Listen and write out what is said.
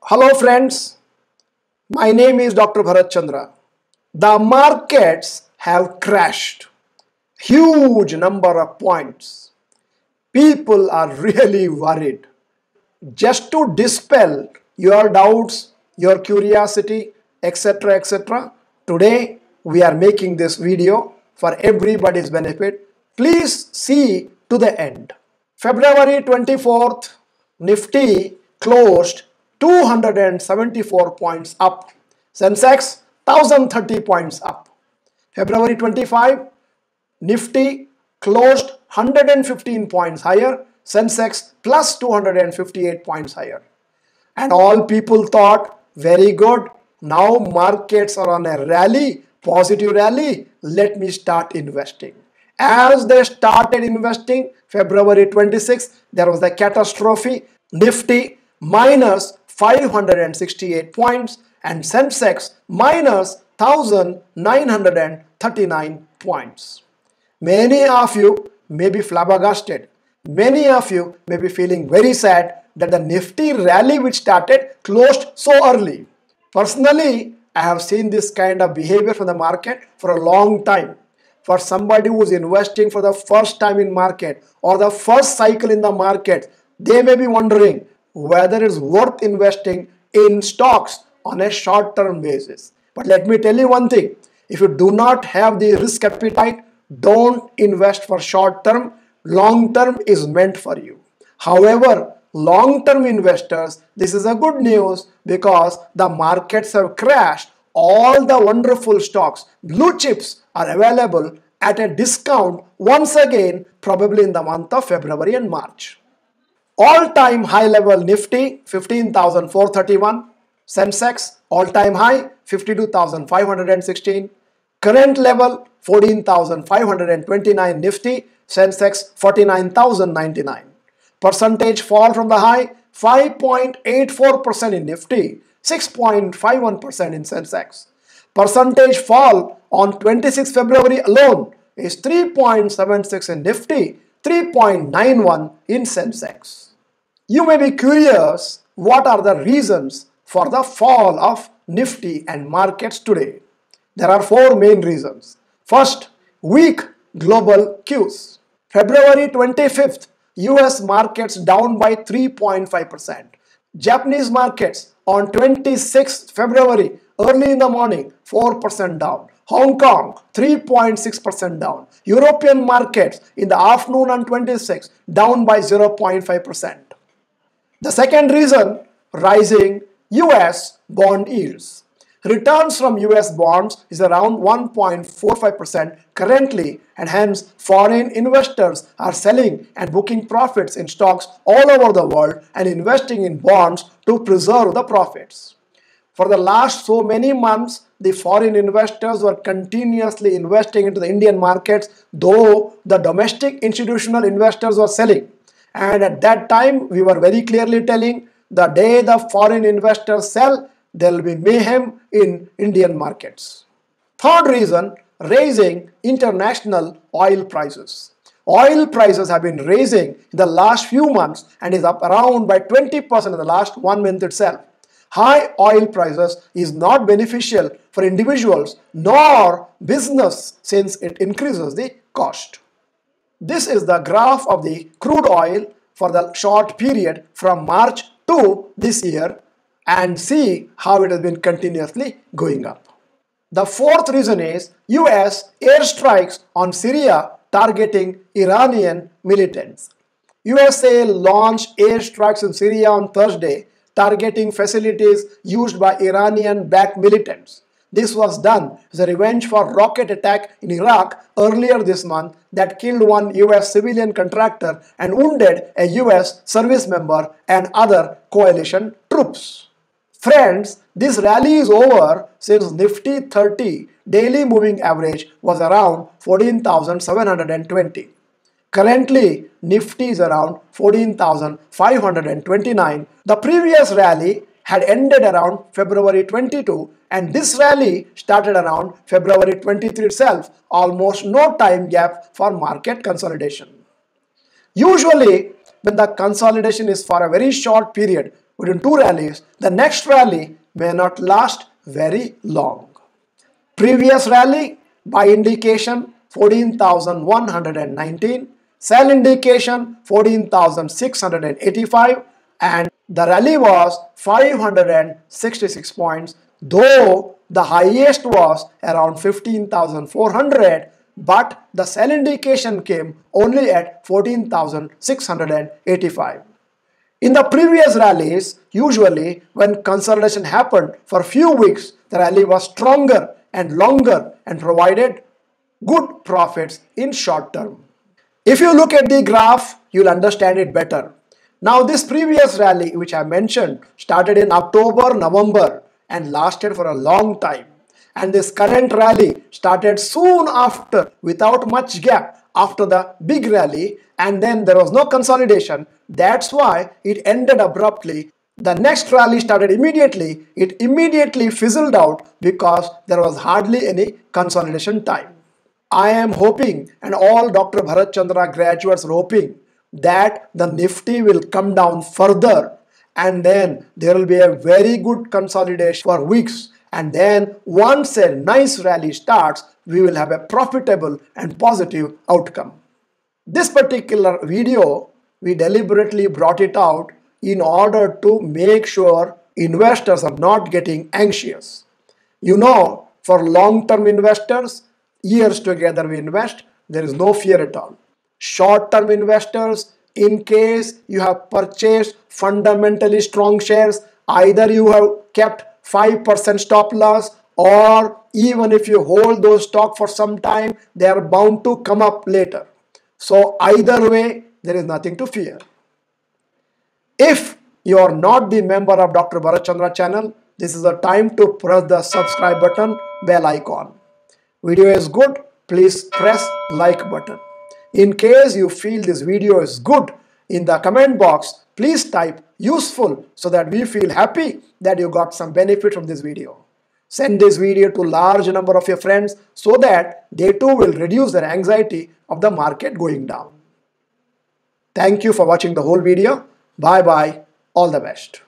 Hello friends, my name is Dr. Bharath Chandra. The markets have crashed. Huge number of points. People are really worried. Just to dispel your doubts, your curiosity, etc., etc., today we are making this video for everybody's benefit. Please see to the end. February 24th, Nifty closed 274 points up. Sensex 1030 points up. February 25, Nifty closed 115 points higher. Sensex plus 258 points higher. And all people thought, very good. Now markets are on a rally, positive rally. Let me start investing. As they started investing, February 26, there was the catastrophe. Nifty minus 568 points and Sensex minus 1939 points. Many of you may be flabbergasted. Many of you may be feeling very sad that the Nifty rally which started closed so early. Personally, I have seen this kind of behavior from the market for a long time. For somebody who is investing for the first time in market or the first cycle in the market, they may be wondering whether it's worth investing in stocks on a short-term basis. But let me tell you one thing, if you do not have the risk appetite, don't invest for short term. Long term is meant for you. However, long term investors, this is a good news because the markets have crashed. All the wonderful stocks, blue chips are available at a discount once again, probably in the month of February and March. All time high level Nifty 15,431, Sensex all time high 52,516. Current level 14,529 Nifty, Sensex 49,099. Percentage fall from the high 5.84% in Nifty, 6.51% in Sensex. Percentage fall on 26 February alone is 3.76 in Nifty, 3.91 in Sensex. You may be curious what are the reasons for the fall of Nifty and markets today. There are four main reasons. First, weak global cues. February 25th, US markets down by 3.5%. Japanese markets on 26th February, early in the morning, 4% down. Hong Kong 3.6% down. European markets in the afternoon on 26 down by 0.5%. The second reason rising US bond yields. Returns from US bonds is around 1.45% currently and hence foreign investors are selling and booking profits in stocks all over the world and investing in bonds to preserve the profits. For the last so many months, the foreign investors were continuously investing into the Indian markets, though the domestic institutional investors were selling. And at that time, we were very clearly telling the day the foreign investors sell, there will be mayhem in Indian markets. Third reason, raising international oil prices. Oil prices have been raising in the last few months and is up around by 20% in the last one month itself. High oil prices is not beneficial for individuals nor business since it increases the cost. This is the graph of the crude oil for the short period from March to this year and see how it has been continuously going up. The fourth reason is US airstrikes on Syria targeting Iranian militants. USA launched airstrikes in Syria on Thursday targeting facilities used by Iranian-backed militants. This was done as a revenge for rocket attack in Iraq earlier this month that killed one US civilian contractor and wounded a US service member and other coalition troops. Friends, this rally is over since Nifty 30 daily moving average was around 14,720. Currently, Nifty is around 14,529. The previous rally had ended around February 22 and this rally started around February 23 itself, almost no time gap for market consolidation. Usually, when the consolidation is for a very short period, within two rallies, the next rally may not last very long. Previous rally buy indication 14,119, sell indication 14,685 and the rally was 566 points though the highest was around 15,400 but the sell indication came only at 14,685. In the previous rallies, usually when consolidation happened for a few weeks, the rally was stronger and longer and provided good profits in short term. If you look at the graph, you'll understand it better. Now this previous rally which I mentioned started in October, November and lasted for a long time. And this current rally started soon after without much gap after the big rally and then there was no consolidation. That's why it ended abruptly. The next rally started immediately. It immediately fizzled out because there was hardly any consolidation time. I am hoping and all Dr. Bharath Chandra graduates are hoping that the Nifty will come down further and then there will be a very good consolidation for weeks and then once a nice rally starts we will have a profitable and positive outcome. This particular video we deliberately brought it out in order to make sure investors are not getting anxious. You know for long-term investors years together we invest there is no fear at all short-term investors in case you have purchased fundamentally strong shares either you have kept 5% stop loss or even if you hold those stock for some time they are bound to come up later. So either way there is nothing to fear. If you are not the member of Dr. Bharath Chandra channel this is the time to press the subscribe button bell icon. Video is good. Please press like button in case you feel this video is good, in the comment box, please type useful so that we feel happy that you got some benefit from this video. Send this video to large number of your friends so that they too will reduce their anxiety of the market going down. Thank you for watching the whole video. Bye bye. All the best.